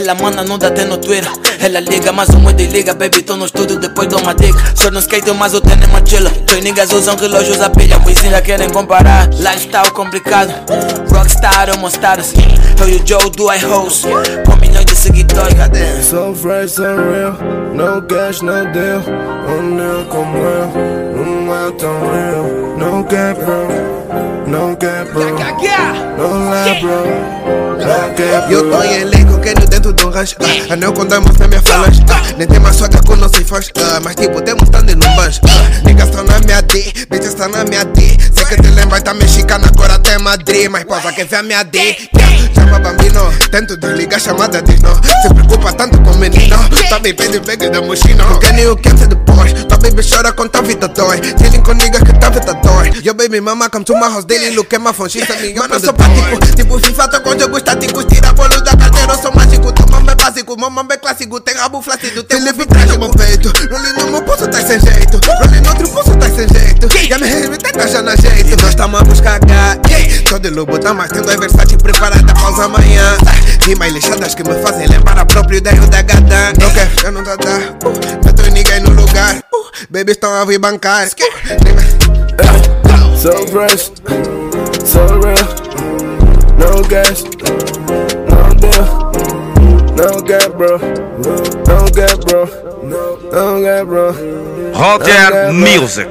Ela manda nuda até no Twitter. Ela liga, mas o mood liga, baby, tô no estúdio, depois dou uma dica. Só no skate, mas o tênis mochila. Dois niggas usam relógios a pilha, querem comparar. Lifestyle complicado, rockstar ou status. Eu e o Joe do iHost, com milhões de seguidores, cadê? So fresh, so real, no cash, no deal. Um deal como eu, não é tão real. No cap, bro, no cap, bro. No lie, bro, no cap, Eu tô em quero dentro de um rancho. Ah, Anel com diamonds na minha falange ah, Nem tem mais sogra com nossos fãs ah, Mas tipo, temos standing no banjo. Ah, Niggas estão na minha D, bitches estão na minha D. Sei que te lembra da mexicana, agora até Madrid. Mas pausa quer ver a minha D. Chama bambino, tento desligar chamada diz não Se preocupa tanto com o menino. Tá bem pede pegue da mochila. Quer nem o que depois. Tua baby chora com tua vida dói Dealing com niggas que tua vida dói Yo baby mama come to my house. Daily Look at my phone, she's telling me Mano, sou prático. Tipo FIFA, tô com jogos táticos Tira bolos mamãe básico, mamãe é clássico Tem rabo flácido, tem Felipe traz meu peito. Rolling no meu pulso, tá sem jeito. Rolling no outro pulso, tá sem jeito. Já me respeita, tá já na jeito. Nós tamo a buscar H, yeah. Tô de lobo, tá mas tendo a Versace preparada pausa amanhã. Rimas lixadas que me fazem lembrar a própria ideia da gata. Não quer, eu não tá tá. Uh, Meto ninguém no lugar. Uh, Babies estão a vir bancar. Uh, So fresh, so real, no gas, Roder Music.